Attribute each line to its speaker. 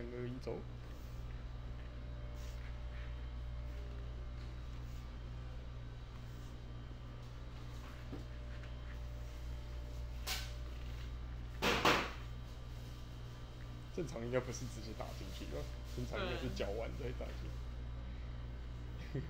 Speaker 1: 二一，走。正常应该不是直接打进去的，正常应该是搅完再打进去。